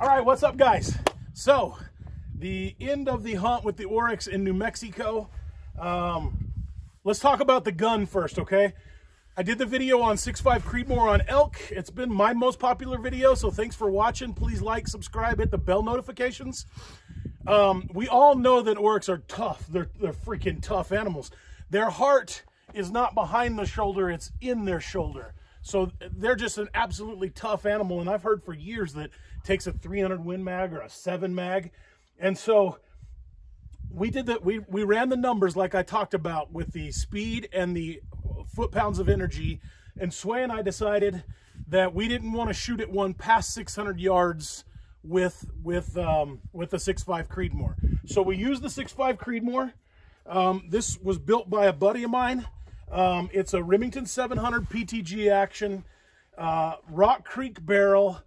All right, what's up, guys? So, the end of the hunt with the Oryx in New Mexico. Um, let's talk about the gun first, okay? I did the video on 6.5 Creedmoor on elk. It's been my most popular video, so thanks for watching. Please like, subscribe, hit the bell notifications. Um, we all know that Oryx are tough. They're, they're freaking tough animals. Their heart is not behind the shoulder, it's in their shoulder. So they're just an absolutely tough animal. And I've heard for years that takes a 300 Win Mag or a 7 Mag. And so we did that. We, we ran the numbers like I talked about with the speed and the foot pounds of energy. And Sway and I decided that we didn't want to shoot at one past 600 yards with with um, with the 6.5 Creedmoor. So we used the 6.5 Creedmoor. Um, this was built by a buddy of mine. Um, it's a Remington 700 PTG action, uh, Rock Creek barrel,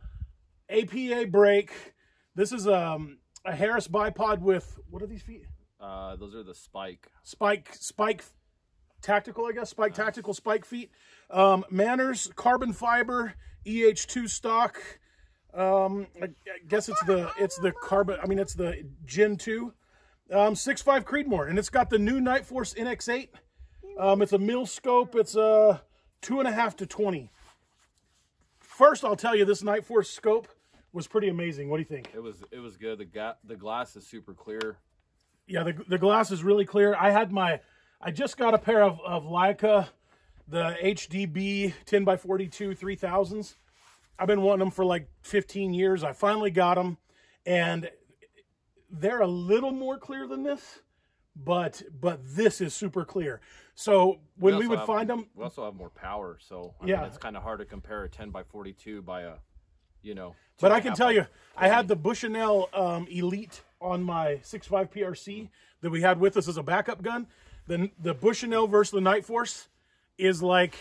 APA brake. This is um, a Harris bipod with, what are these feet? Uh, those are the spike. Spike, spike tactical, I guess, spike nice. tactical spike feet. Um, Manners, carbon fiber, EH2 stock. Um, I, I guess it's the, it's the carbon, I mean, it's the Gen 2. Um, 6.5 Creedmoor, and it's got the new Night Nightforce NX8. Um, it's a mil scope. It's a two and a half to 20. First, I'll tell you, this Nightforce scope was pretty amazing. What do you think? It was it was good. The ga the glass is super clear. Yeah, the, the glass is really clear. I had my, I just got a pair of, of Leica, the HDB 10 by 42 3000s. I've been wanting them for like 15 years. I finally got them, and they're a little more clear than this but but this is super clear. So when we, we would have, find them, we also have more power. So I yeah, mean, it's kind of hard to compare a 10 by 42 by a, you know. But I can tell you, I had the Bushnell um, Elite on my 6.5 PRC that we had with us as a backup gun. The the Bushnell versus the Nightforce is like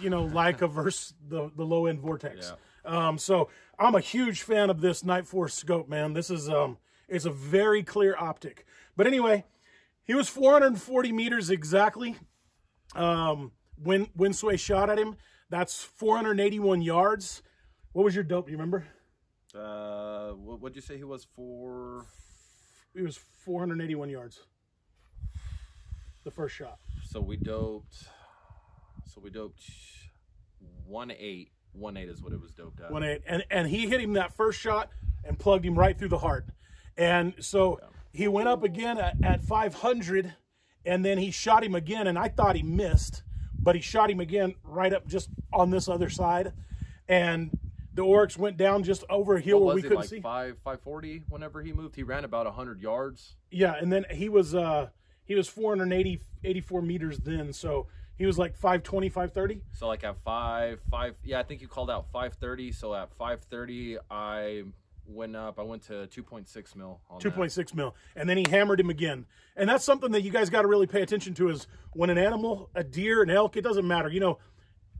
you know like a versus the the low end Vortex. Yeah. Um, so I'm a huge fan of this Nightforce scope, man. This is um, it's a very clear optic. But anyway, he was 440 meters exactly um, when, when Sway shot at him. That's 481 yards. What was your dope? Do you remember? Uh, what would you say he was for? He was 481 yards. The first shot. So we doped. So we doped one eight. One eight is what it was doped at. One eight, and and he hit him that first shot and plugged him right through the heart. And so yeah. He went up again at, at 500, and then he shot him again, and I thought he missed, but he shot him again right up just on this other side. And the Oryx went down just over a hill where we couldn't like see. Five five forty. Whenever he moved, he ran about hundred yards. Yeah, and then he was uh he was 480 84 meters then, so he was like 520 530 so like at 5 5 yeah i think you called out 530 so at 530 i went up. I went to 2.6 mil. 2.6 mil. And then he hammered him again. And that's something that you guys got to really pay attention to is when an animal, a deer, an elk, it doesn't matter. You know,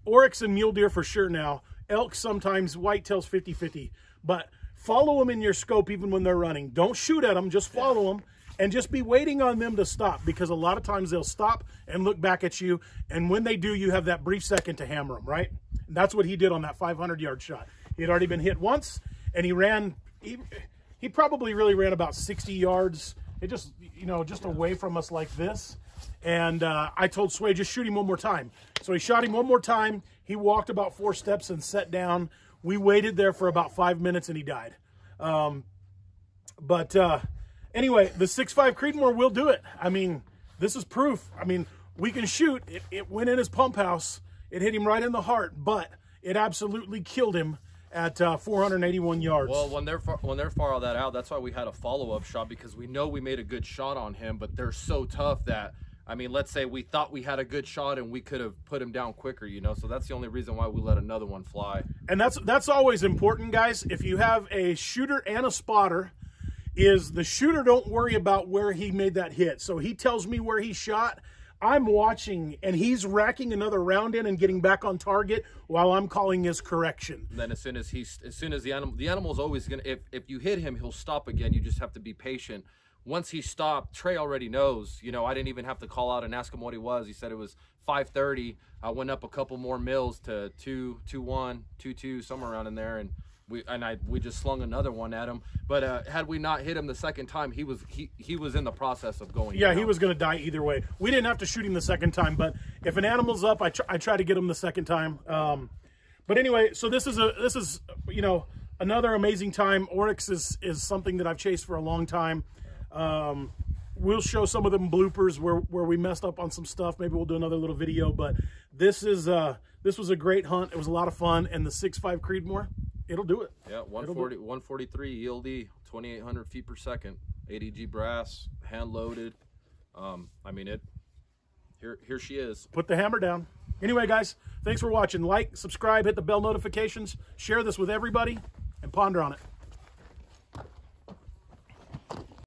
oryx and mule deer for sure now. Elk sometimes, whitetails 50-50. But follow them in your scope even when they're running. Don't shoot at them. Just follow them. And just be waiting on them to stop because a lot of times they'll stop and look back at you. And when they do, you have that brief second to hammer them, right? And that's what he did on that 500-yard shot. He had already been hit once and he ran, he, he probably really ran about 60 yards, it just, you know, just away from us like this. And uh, I told Sway, just shoot him one more time. So he shot him one more time. He walked about four steps and sat down. We waited there for about five minutes and he died. Um, but uh, anyway, the 6.5 Creedmoor will do it. I mean, this is proof. I mean, we can shoot. It, it went in his pump house. It hit him right in the heart, but it absolutely killed him at uh, 481 yards. Well, when they're far, when they're far all that out, that's why we had a follow up shot because we know we made a good shot on him, but they're so tough that I mean, let's say we thought we had a good shot and we could have put him down quicker, you know. So that's the only reason why we let another one fly. And that's that's always important, guys. If you have a shooter and a spotter, is the shooter don't worry about where he made that hit. So he tells me where he shot I'm watching and he's racking another round in and getting back on target while I'm calling his correction. And then as soon as he's as soon as the animal the animal's always gonna if if you hit him, he'll stop again. You just have to be patient. Once he stopped, Trey already knows. You know, I didn't even have to call out and ask him what he was. He said it was 530. I went up a couple more mils to two, two one, two two, somewhere around in there, and we and I we just slung another one at him. But uh, had we not hit him the second time, he was he he was in the process of going. Yeah, he was going to die either way. We didn't have to shoot him the second time, but if an animal's up, I, tr- I try to get him the second time. Um, but anyway, so this is a this is you know another amazing time. Oryx is is something that I've chased for a long time. Um, we'll show some of them bloopers where where we messed up on some stuff. Maybe we'll do another little video. But this is uh this was a great hunt. It was a lot of fun, and the six five Creedmoor, it'll do it. Yeah, 140, 143 ELD, 2,800 feet per second, ADG brass, hand loaded. Um, I mean it. Here, here she is. put the hammer down. Anyway, guys, thanks for watching. Like, subscribe, hit the bell notifications, share this with everybody, and ponder on it.